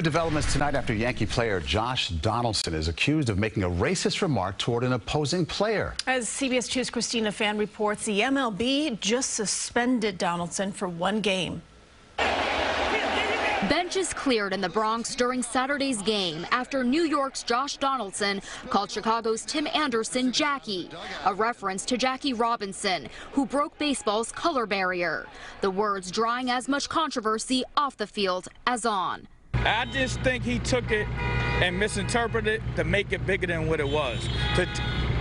Developments tonight after Yankee player Josh Donaldson is accused of making a racist remark toward an opposing player. As CBS 2's Christina Fan reports, the MLB just suspended Donaldson for one game. Benches cleared in the Bronx during Saturday's game after New York's Josh Donaldson called Chicago's Tim Anderson Jackie, a reference to Jackie Robinson, who broke baseball's color barrier. The words drawing as much controversy off the field as on. I just think he took it and misinterpreted it to make it bigger than what it was. To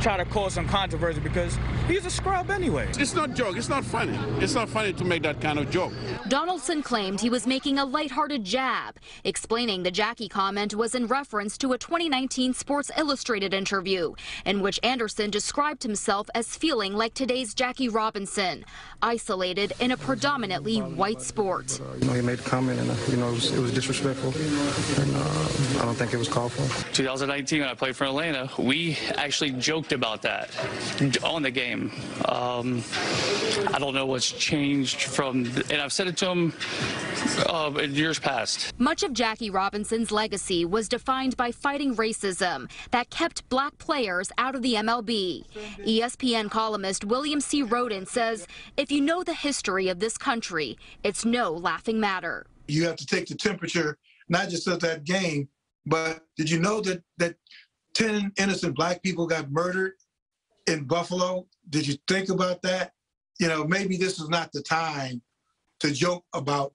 try to cause some controversy because he's a scrub anyway. It's not joke. It's not funny. It's not funny to make that kind of joke. Donaldson claimed he was making a lighthearted jab, explaining the Jackie comment was in reference to a 2019 Sports Illustrated interview in which Anderson described himself as feeling like today's Jackie Robinson, isolated in a predominantly white sport. Uh, you know, he made a comment and, uh, you know, it was, it was disrespectful, and uh, I don't think it was called for. 2019, when I played for Atlanta, we actually joked about that on the game. Um, I don't know what's changed from, and I've said it to him uh, in years past. Much of Jackie Robinson's legacy was defined by fighting racism that kept black players out of the MLB. ESPN columnist William C. Rhoden says if you know the history of this country, it's no laughing matter. You have to take the temperature, not just of that game, but did you know that that 10 innocent black people got murdered in Buffalo. Did you think about that? You know, maybe this is not the time to joke about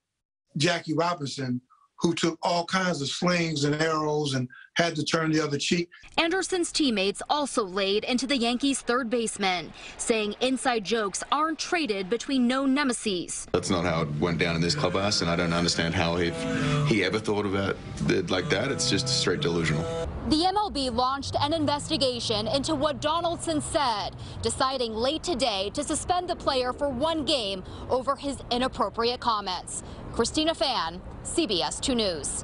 Jackie Robinson, who took all kinds of slings and arrows and had to turn the other cheek. Anderson's teammates also laid into the Yankees' third baseman, saying inside jokes aren't traded between known nemesis. That's not how it went down in this clubhouse, and I don't understand how he, he ever thought about it like that. It's just straight delusional. The MLB launched an investigation into what Donaldson said, deciding late today to suspend the player for one game over his inappropriate comments. Christina Fan, CBS 2 News.